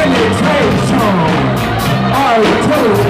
penetration. I told